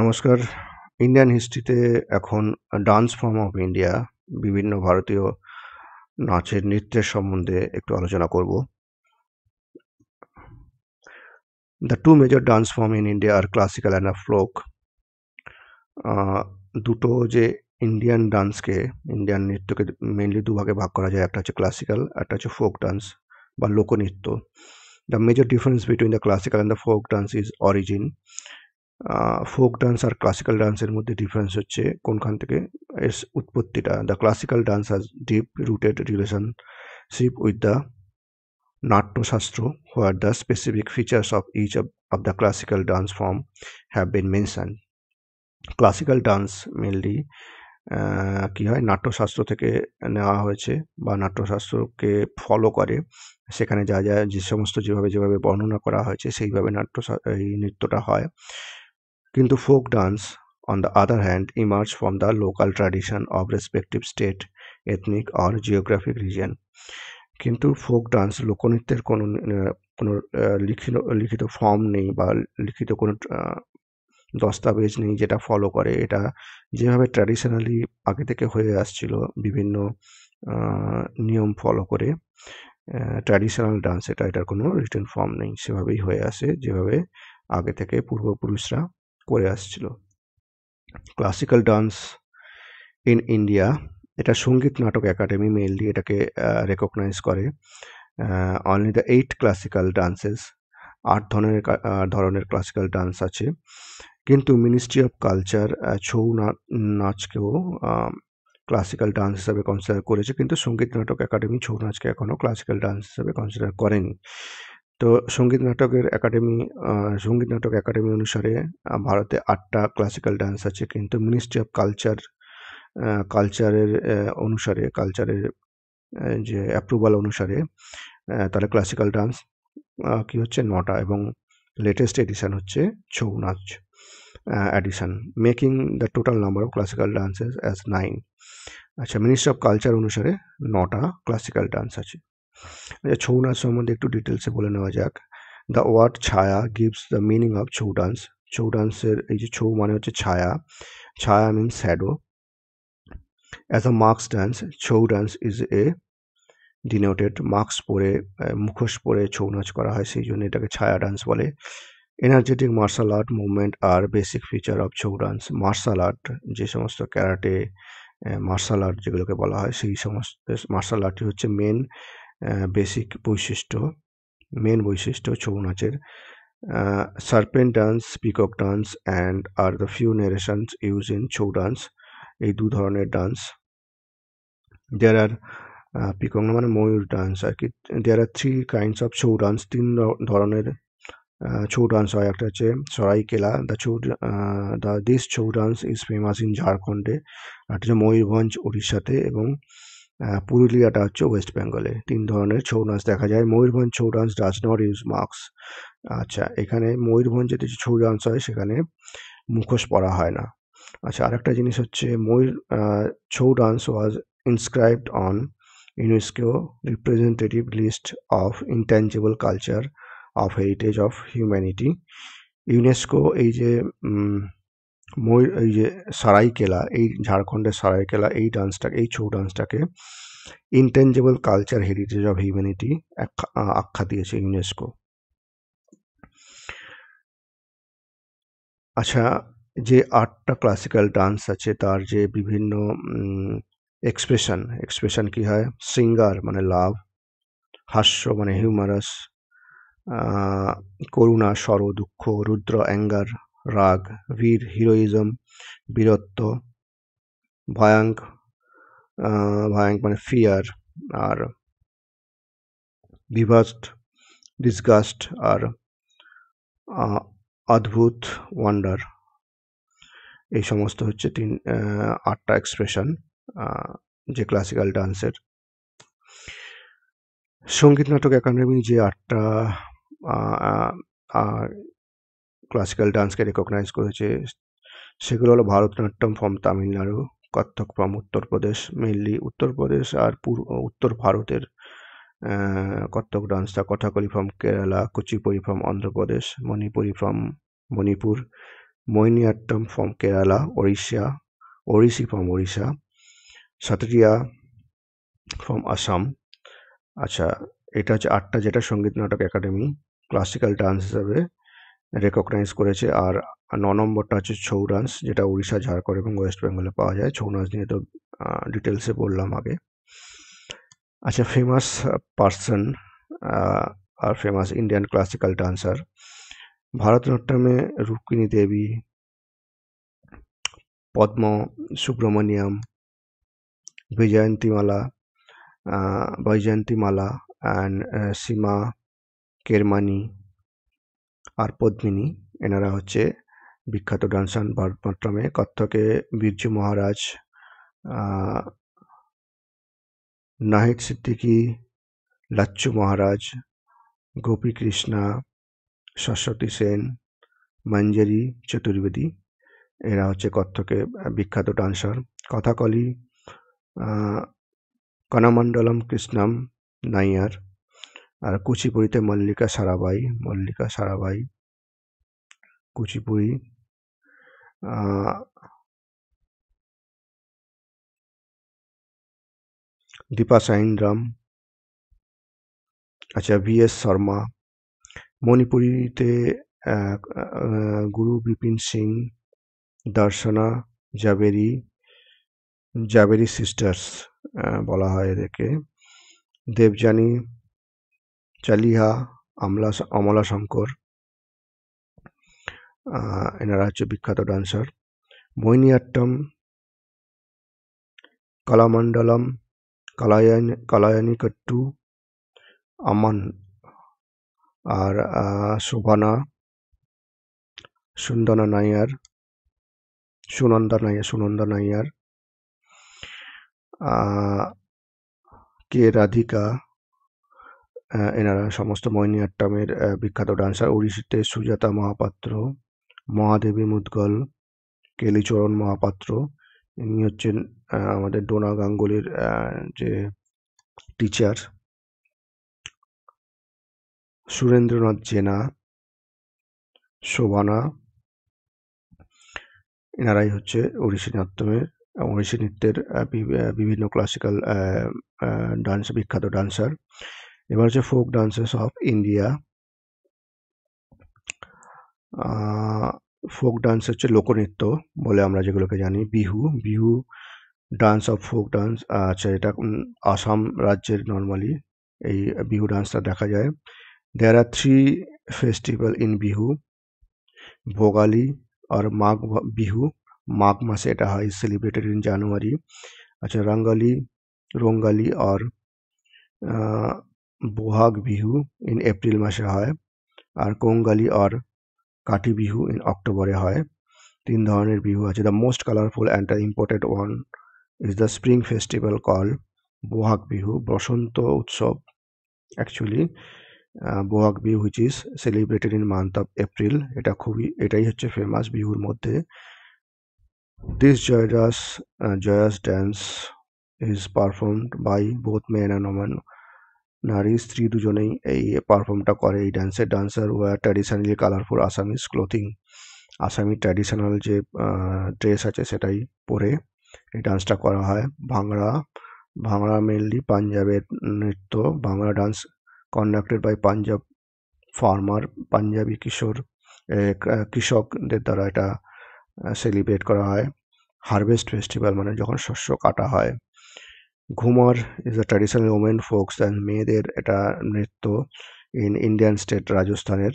নমস্কার। ইন্ডিয়ান হিস্ট্রিতে এখন dance form of India বিভিন্ন ভারতীয় নাচের নৃত্যের সম্বন্ধে একটু আলোচনা করব। The two major dance form in India R classical and a folk দুটো যে ইন্ডিয়ান ডান্সকে ইন্ডিয়ান নৃত্যকে মেনলি দুভাগে ভাগ করা যায়। একটা হচ্ছে ক্লাসিক্যাল একটা হচ্ছে ফোক ডান্স বা লোকনৃত্য। The major difference between the classical and the folk dance is origin folk dance R classical ডান্সের মধ্যে ডিফারেন্স হচ্ছে কোনখান থেকে? এর উৎপত্তিটা। The classical dance has deep rooted relationship with the Natyashastra where the specific features of each of the classical dance form have been mention classical dance mainly কী হয়? নাট্যশাস্ত্র থেকে নেওয়া হয়েছে বা নাট্যশাস্ত্রকে ফলো করে। সেখানে যা যা, যে সমস্ত যেভাবে যেভাবে বর্ণনা করা হয়েছে, সেইভাবে নাট্য এই নৃত্যটা হয়। কিন্তু folk dance on the other hand emerge from the local tradition of respective state ethnic or geographic region কিন্তু ফোক ডান্স লোকনৃত্যের কোনো কোনো লিখিত লিখিত ফর্ম নেই বা লিখিত কোনো দস্তাবেজ নেই যেটা ফলো করে। এটা যেভাবে ট্র্যাডিশনালি আগে থেকে হয়ে আসছিল বিভিন্ন নিয়ম ফলো করে ট্র্যাডিশনাল ডান্স এটা এটার কোনো রিটার্ন ফর্ম নেই। সেভাবেই হয়ে আসে, যেভাবে আগে থেকে পূর্বপুরুষরা করে আসছিল। ক্লাসিক্যাল ডান্স ইন ইন্ডিয়া এটা সংগীত নাটক একাডেমি মেনলি এটাকে রেকগনাইজ করে। Only the eight classical dances আট ধরনের ধরনের ক্লাসিক্যাল ডান্স আছে। কিন্তু মিনিস্ট্রি অফ কালচার ছৌ নাচকেও ক্লাসিক্যাল ডান্স হিসাবে কনসিডার করেছে। কিন্তু সংগীত নাটক একাডেমি ছৌ নাচকে এখনও ক্লাসিক্যাল ডান্স হিসাবে কনসিডার করেনি। তো সংগীত নাটকের একাডেমি সংগীত নাটক একাডেমি অনুসারে ভারতে আটটা ক্লাসিক্যাল ডান্স আছে। কিন্তু মিনিস্ট্রি অফ কালচার কালচারের অনুসারে কালচারের যে অ্যাপ্রুভাল অনুসারে তাহলে ক্লাসিক্যাল ডান্স কি হচ্ছে? নটা এবং লেটেস্ট এডিশন হচ্ছে ছৌ নাচ addition making the total number of classical dances as nine আচ্ছা মিনিস্ট্রি অফ কালচার অনুসারে নটা ক্লাসিক্যাল ডান্স আছে। ছৌ নাচ সম্বন্ধে একটু ডিটেলসে বলে নেওয়া যাক। The word chhaya gives the meaning of Chhau dance Chhau ডান্সের এই যে ছৌ মানে হচ্ছে ছায়া। Chhaya mean shadow as a mask dance Chhau dance is a denoted mask পরে মুখোশ পরে ছৌ নাচ করা হয়, সেই জন্য এটাকে ছায়া ডান্স বলে। Energetic martial art movement R basic feature of Chhau dance martial art যে সমস্ত ক্যারাটে মার্শাল আর্ট যেগুলোকে বলা হয়, সেই সমস্ত মার্শাল আর্টটি হচ্ছে মেন বেসিক বৈশিষ্ট্য মেন বৈশিষ্ট্য ছৌ নাচের। Serpent dance peacock dance and R the few narrations use in Chhau dance এই দু ধরনের ডান্স দেয়ার আর পিকক মানে ময়ূর ডান্স আর কি। There are three kinds of Chhau dance তিন ধরনের ছৌ ডান্স হয়। একটা হচ্ছে Seraikela the Chhau the this Chhau dance is famous in ঝাড়খণ্ডে একটা হচ্ছে ময়ূরভঞ্জ উড়িষ্যাতে এবং পুরুলিয়াটা হচ্ছে ওয়েস্ট বেঙ্গলে তিন ধরনের ছৌ নাচ দেখা যায়। Mayurbhanj Chhau dance does not use mask আচ্ছা এখানে ময়ূরভঞ্জে যে ছৌ ডান্স হয়, সেখানে মুখোশ পরা হয় না। আচ্ছা আরেকটা জিনিস হচ্ছে, Mayur Chhau dance was inscribed on UNESCO representative list of intangible culture of heritage of humanity UNESCO এই যে ময়ূর এই যে সারাইকেলা এই ঝাড়খণ্ডের সারাইকেলা এই ডান্সটাকে এই Chhau ডান্সটাকে intangible culture heritage of humanity আখ্যা দিয়েছে ইউনেস্কো আচ্ছা যে আটটা ক্লাসিক্যাল ডান্স আছে, তার যে বিভিন্ন এক্সপ্রেশন এক্সপ্রেশন কি হয়? সিঙ্গার মানে লাভ হাস্য মানে হিউমারাস করুণা সর দুঃখ, রুদ্র অ্যাঙ্গার রাগ বীর হিরোইজম, বীরত্ব, ভয়াঙ্ক ভয়াঙ্ক মানে ফিয়ার আর বিভাস্ট ডিসগাস্ট আর অদ্ভুত ওয়ান্ডার এই সমস্ত হচ্ছে তিন আটটা এক্সপ্রেশন যে ক্লাসিক্যাল ডান্সের সংগীত নাটক একাডেমি যে আটটা ক্লাসিক্যাল ডান্সকে রেকগনাইজ করেছে। সেগুলো হলো Bharatanatyam from Tamil Nadu Kathak from Uttar Pradesh mainly Uttar Pradesh আর পূর্ব উত্তর ভারতের Kathak ডান্সটা Kathakali from Kerala Kuchipudi from Andhra Pradesh Manipuri from Manipur Mohiniyattam from Kerala Orissa, Odissi from Orissa, Satriya from Assam আচ্ছা এটা হচ্ছে আটটা যেটা Sangeet Natak academy classical dance হিসাবে। Recognise করেছে। আর ন নম্বরটা হচ্ছে ছৌ ডান্স যেটা উড়িষ্যা, ঝাড়খণ্ড এবং ওয়েস্ট বেঙ্গলে পাওয়া যায়। ছৌ নাচ নিয়ে তো ডিটেলসে বললাম আগে। আচ্ছা ফেমাস পার্সন আর ফেমাস ইন্ডিয়ান ক্লাসিক্যাল ডান্সার ভারতনাট্যমে রুক্মিণী দেবী, পদ্ম, সুব্রমণিয়াম, বিজয়ন্তীমালা বৈজয়ন্তীমালা অ্যান্ড সীমা কেরমানি আর পদ্মিনী, এনারা হচ্ছে বিখ্যাত ডান্সার ভারতনাট্যমে, কত্থকে বীরজু মহারাজ নাহিদ সিদ্দিকি, লাচ্চু মহারাজ গোপী কৃষ্ণা সরস্বতী সেন, মঞ্জরি চতুর্বেদী, এরা হচ্ছে কত্থকে বিখ্যাত ডান্সার। কথাকলি কণামণ্ডলম কৃষ্ণাম নাইয়ার আর কুচিপুড়িতে মল্লিকা সারাবাই মল্লিকা সারাবাই, কুচিপুড়ি দীপা সাইন্দ্রাম আচ্ছা ভি এস শর্মা, মণিপুরীতে গুরু বিপিন সিং, দর্শনা, জাবেরি জাবেরি সিস্টার্স বলা হয় এদেরকে, দেবযানী চালিহা, আমলা, অমলা শঙ্কর এনারা হচ্ছে বিখ্যাত ডান্সার মোহিনীআট্টম কলামণ্ডলম, কালায়ান কালায়ানি কট্টু আমান আর শোভানা, সুন্দনা নাইয়ার, সুনন্দা নাইয়ার সুনন্দা নাইয়ার কে রাধিকা এনারা সমস্ত মোহিনীআট্টমের বিখ্যাত ডান্সার উড়িষ্যাতে সুজাতা মহাপাত্র, মহাদেবী মুদগল, কেলিচরণ মহাপাত্র, ইনি হচ্ছেন আমাদের ডোনা গাঙ্গুলির যে টিচার সুরেন্দ্রনাথ জেনা, শোভানা, এনারাই হচ্ছে ওড়িশি নাট্যমের ওড়িশি নৃত্যের বিভিন্ন ক্লাসিক্যাল ডান্স বিখ্যাত ডান্সার। এবার হচ্ছে folk dances of India folk dance হচ্ছে লোকনৃত্য বলে আমরা যেগুলোকে জানি, Bihu Bihu dance of folk dance আচ্ছা এটা আসাম রাজ্যের নর্মালি এই বিহু ডান্সটা দেখা যায়। There are three festival in Bihu Bhogali আর মাঘ বিহু মাঘ মাসে এটা হয় সেলিব্রেটেড ইন জানুয়ারি আচ্ছা রঙ্গালি রঙ্গালি আর বোহাগ বিহু ইন এপ্রিল মাসে হয় আর কোঙ্গালি আর কাঠি বিহু ইন অক্টোবরে হয়। তিন ধরনের বিহু আছে। The most colourful and important one is the spring festival call Bohag Bihu. বসন্ত উৎসব actually Bohag Bihu which is celebrated in month of April এটা খুবই, এটাই হচ্ছে ফেমাস বিহুর মধ্যে। This জয়রাস joyous dance is performed by both men and women নারী, স্ত্রী দুজনেই এই পারফর্মটা করে এই ডান্সের dancer wear traditionally colourful Assamese clothing আসামি ট্র্যাডিশনাল যে ড্রেস আছে সেটাই পরে এই ডান্সটা করা হয়। ভাংড়া ভাংড়া মেনলি পাঞ্জাবের নৃত্য। ভাংড়া dance conducted by Punjab farmer Punjabi কিশোর কৃষকদের দ্বারা এটা সেলিব্রেট করা হয়। হারভেস্ট ফেস্টিভ্যাল মানে যখন শস্য কাটা হয়। Ghoomar is a traditional women folks and মেয়েদের এটা নৃত্য ইন ইন্ডিয়ান স্টেট রাজস্থানের।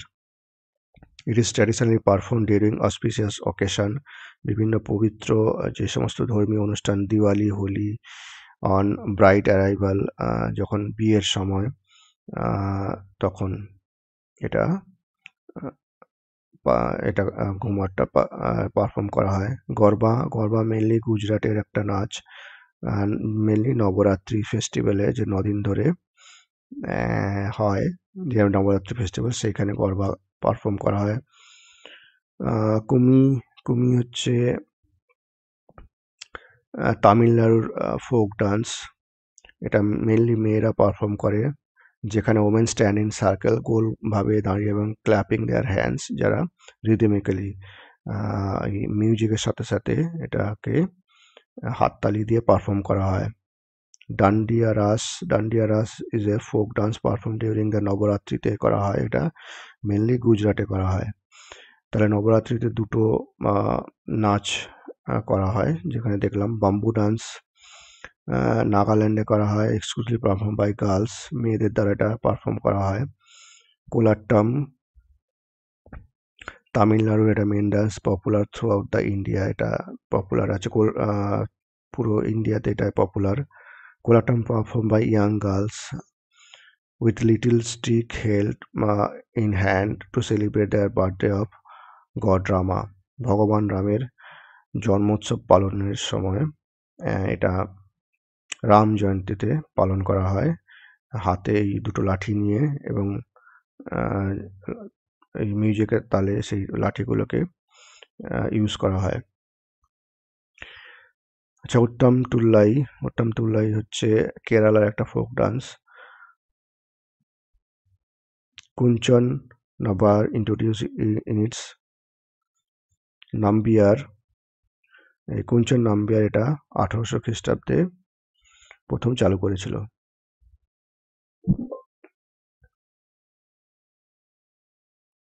It is traditionally perform during auspicious occasion বিভিন্ন পবিত্র, যে সমস্ত ধর্মীয় অনুষ্ঠান, Diwali, Holi on bright arrival যখন বিয়ের সময় তখন এটা এটা ঘুমারটা পারফর্ম করা হয়। গরবা গরবা মেনলি গুজরাটের একটা নাচ। মেনলি নবরাত্রি ফেস্টিভ্যালে যে নদিন ধরে হয়, যে নবরাত্রি ফেস্টিভ্যাল সেইখানে গরবা পারফর্ম করা হয়। কুমি কুমি হচ্ছে তামিলনাড়ুর ফোক ডান্স এটা মেনলি মেয়েরা পারফর্ম করে, যেখানে ওমেন স্ট্যান্ড ইন সার্কেল গোলভাবে দাঁড়িয়ে এবং ক্ল্যাপিং দেয়ার হ্যান্ডস যারা রিদমিক্যালি মিউজিকের সাথে সাথে এটাকে হাততালি দিয়ে পারফর্ম করা হয়। Dandiya Raas Dandiya Raas is a folk dance perform during the নবরাত্রিতে করা হয়। এটা মেনলি গুজরাটে করা হয়। তাহলে নবরাত্রিতে দুটো নাচ করা হয়। যেখানে দেখলাম বাম্বু ডান্স নাগাল্যান্ডে করা হয়। এক্সক্লুসিভ পারফর্ম বাই গার্লস মেয়েদের দ্বারা এটা পারফর্ম করা হয়। কোলাট্টাম তামিলনাড়ুর এটা main dance popular throughout the India এটা পপুলার আছে। পুরো ইন্ডিয়াতে এটা popular Kolattam perform by young girls with little stick held in hand to celebrate their birthday of god Rama ভগবান রামের জন্মোৎসব পালনের সময় এটা রাম জয়ন্তীতে পালন করা হয়। হাতে এই দুটো লাঠি নিয়ে এবং এই মিউজিকের তালে সেই লাঠিগুলোকে ইউজ করা হয়। আচ্ছা উত্তম টুল্লাই উত্তম টুল্লাই হচ্ছে কেরালার একটা folk dance Kunchan Nambiar introduce in its Nambiar. এই কুঞ্চন নাম্বিয়ার এটা আঠারোশো খ্রিস্টাব্দে প্রথম চালু করেছিল।